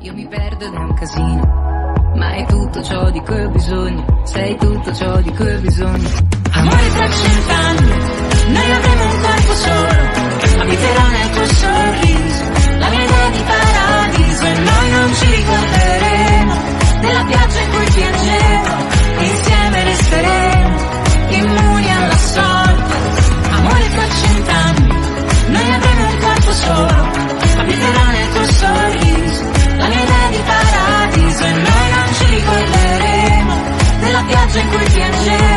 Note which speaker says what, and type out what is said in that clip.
Speaker 1: Io mi perdo è un casino, ma è tutto ciò di cui ho bisogno, sei tutto ciò di cui ho bisogno. Amore tra 珍贵天气